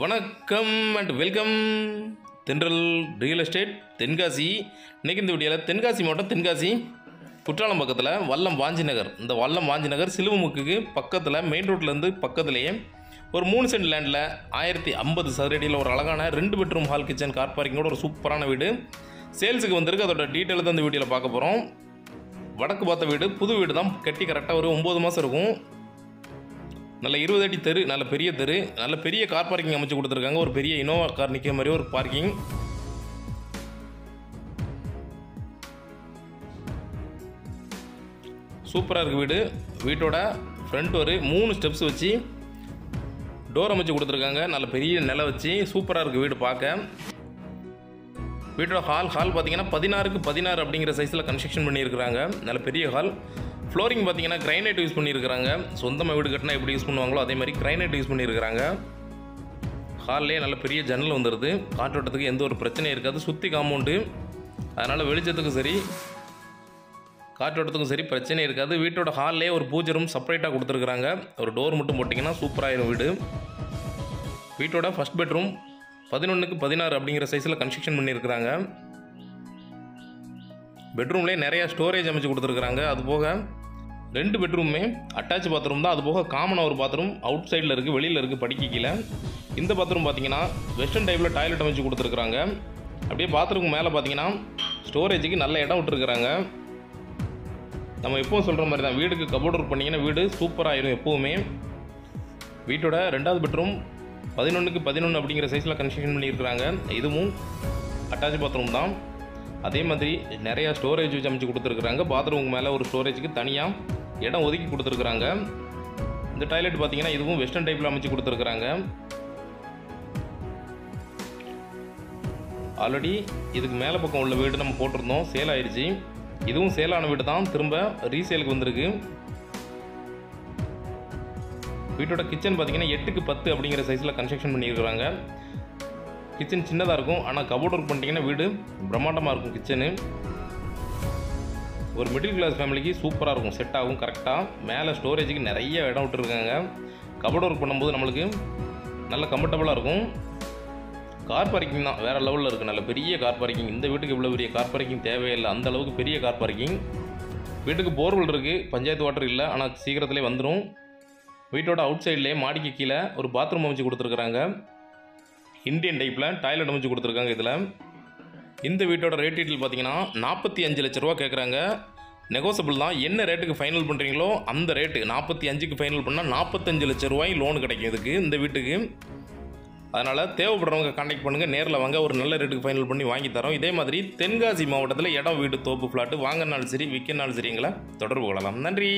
வணக்கம் and welcome Thendral real estate Tenkasi. இன்றைக்கி இந்த வீடியோவில் தென்காசி மாவட்டம் தென்காசி குற்றாலம் பக்கத்தில் வல்லம் வாஞ்சி நகர். இந்த வல்லம் வாஞ்சி நகர் சிலுவமுக்குக்கு பக்கத்தில் மெயின் ரோட்லேருந்து பக்கத்துலேயே ஒரு மூணு சென்ட் லேண்டில் ஆயிரத்தி ஐம்பது சதுரடியில் ஒரு அழகான ரெண்டு பெட்ரூம் ஹால் கிச்சன் கார் பார்க்கிங்கோட ஒரு சூப்பரான வீடு. சேல்ஸுக்கு வந்திருக்கு. அதோட டீட்டெயில் தான் இந்த வீடியோவில் பார்க்க போகிறோம் வடக்கு பார்த்த வீடு புது வீடு தான் கட்டி கரெக்டாக ஒரு ஒம்பது மாதம் இருக்கும். நல்ல இருபது அடி தெரு நல்ல பெரிய தெரு நல்ல பெரிய கார் பார்க்கிங் அமைச்சு கொடுத்துருக்காங்க. ஒரு பெரிய இனோவா கார் நிற்கிற மாதிரி ஒரு பார்க்கிங் சூப்பராக இருக்குது வீடு. வீட்டோட ஃப்ரண்ட் ஒரு மூணு ஸ்டெப்ஸ் வச்சு டோர் அமைச்சு கொடுத்துருக்காங்க. நல்ல பெரிய நிலை வச்சு சூப்பராக இருக்குது வீடு பார்க்க. வீட்டோட ஹால் ஹால் பார்த்தீங்கன்னா பதினாறுக்கு பதினாறு அப்படிங்கிற சைஸில் கன்ஸ்ட்ரக்ஷன் பண்ணியிருக்கிறாங்க. நல்ல பெரிய ஹால் ஃப்ளோரிங் பார்த்தீங்கன்னா கிரைனைட் யூஸ் பண்ணியிருக்கிறாங்க. சொந்தமாக வீடு கட்டினா எப்படி யூஸ் பண்ணுவாங்களோ அதே மாதிரி கிரைனைட் யூஸ் பண்ணியிருக்கிறாங்க. ஹால்லே நல்ல பெரிய ஜன்னல் வந்துடுது காற்றோட்டத்துக்கு எந்த ஒரு பிரச்சனையும் இருக்காது. சுற்றி காம்பவுண்டு அதனால் வெளிச்சத்துக்கும் சரி காற்றோட்டத்துக்கும் சரி பிரச்சனையும் இருக்காது. வீட்டோட ஹால்லே ஒரு பூஜை ரூம் செப்பரேட்டாக கொடுத்துருக்குறாங்க. ஒரு டோர் மட்டும் போட்டிங்கன்னா சூப்பராகிடும் வீடு. வீட்டோட ஃபஸ்ட் பெட்ரூம் பதினொன்றுக்கு பதினாறு அப்படிங்கிற சைஸில் கன்ஸ்ட்ரக்ஷன் பண்ணியிருக்கிறாங்க. பெட்ரூம்லேயே நிறையா ஸ்டோரேஜ் அமைச்சு கொடுத்துருக்குறாங்க. அது போக ரெண்டு பெட்ரூமே அட்டாச் பாத்ரூம் தான். அது போக காமனாக ஒரு பாத்ரூம் அவுட் சைடில் இருக்குது வெளியில் இருக்குது படிக்க கீழே. இந்த பாத்ரூம் பார்த்தீங்கன்னா வெஸ்டர்ன் டைப்பில் டாய்லெட் அமைச்சு கொடுத்துருக்குறாங்க. அப்படியே பாத்ரூம் மேலே பார்த்தீங்கன்னா ஸ்டோரேஜுக்கு நல்ல இடம் விட்டுருக்குறாங்க. நம்ம எப்பவும் சொல்கிற மாதிரி தான் வீடுக்கு கபோர்ட் ஒர்க் பண்ணிங்கன்னா வீடு சூப்பராகிடும் எப்போவுமே. வீட்டோட ரெண்டாவது பெட்ரூம் பதினொன்றுக்கு பதினொன்று அப்படிங்கிற சைஸில் கன்ஸ்ட்ரக்ஷன் பண்ணியிருக்கிறாங்க. இதுவும் அட்டாச் பாத்ரூம் தான். அதே மாதிரி நிறையா ஸ்டோரேஜ் வச்சு அமைச்சு கொடுத்துருக்குறாங்க. பாத்ரூமுக்கு மேலே ஒரு ஸ்டோரேஜுக்கு தனியாக இடம் ஒதுக்கி கொடுத்துருக்குறாங்க. இந்த டாய்லெட் பார்த்தீங்கன்னா இதுவும் வெஸ்டர்ன் டைப்பில் அமைச்சு கொடுத்துருக்குறாங்க. ஆல்ரெடி இதுக்கு மேலே பக்கம் உள்ள வீடு நம்ம போட்டிருந்தோம். சேல் ஆயிடுச்சு. இதுவும் சேலான வீடு தான். திரும்ப ரீசேலுக்கு வந்திருக்கு. வீட்டோட கிச்சன் பார்த்தீங்கன்னா எட்டுக்கு பத்து அப்படிங்கிற சைஸில் கன்ஸ்ட்ரக்ஷன் பண்ணியிருக்கிறாங்க. கிச்சன் சின்னதாக இருக்கும். ஆனால் கபோர்ட் ஒர்க் பண்ணிட்டீங்கன்னா வீடு பிரம்மாண்டமாக இருக்கும் கிச்சனு ஒரு மிடில் கிளாஸ் ஃபேமிலிக்கு சூப்பராக இருக்கும். செட் ஆகும் கரெக்டாக மேலே ஸ்டோரேஜுக்கு நிறைய இடம் விட்டுருக்காங்க. கபோர்ட் ஒர்க் பண்ணும்போது நம்மளுக்கு நல்ல கம்ஃபர்டபுளாக இருக்கும். கார் பார்க்கிங் தான். வேறு லெவலில் இருக்குது நல்ல பெரிய கார் பார்க்கிங் இந்த வீட்டுக்கு இவ்வளோ பெரிய கார் பார்க்கிங் தேவையில்லை. அந்த அளவுக்கு பெரிய கார் பார்க்கிங் வீட்டுக்கு போர்வெல் இருக்குது பஞ்சாயத்து வாட்டர் இல்லை. ஆனால் சீக்கிரத்திலே வந்துடும் வீட்டோட அவுட் சைட்லேயே மாடிக்கு கீழே ஒரு பாத்ரூம் அமைச்சு கொடுத்துருக்குறாங்க. இந்தியன் டைப்பில் டாய்லெட் அமைச்சு கொடுத்துருக்காங்க இதில். இந்த வீட்டோட ரேட் டீட்டெயில் பார்த்தீங்கன்னா நாற்பத்தி அஞ்சு லட்ச ரூபா கேட்குறாங்க நெகோசபிள் தான். என்ன ரேட்டுக்கு ஃபைனல் பண்ணுறீங்களோ அந்த ரேட்டு நாற்பத்தி அஞ்சுக்கு ஃபைனல் பண்ணால் நாற்பத்தஞ்சு லட்ச ரூபாய் லோன் கிடைக்கும் இதுக்கு இந்த வீட்டுக்கு. அதனால் தேவைப்படுறவங்க கான்டாக்ட் பண்ணுங்கள் நேரில் வாங்க. ஒரு நல்ல ரேட்டுக்கு ஃபைனல் பண்ணி வாங்கி தரோம். இதே மாதிரி தென்காசி மாவட்டத்தில் இடம் வீடு தோப்பு ஃப்ளாட்டு வாங்கினாலும் சரி விற்கனாலும் சரி எங்களை தொடர்பு கொள்ளலாம். நன்றி!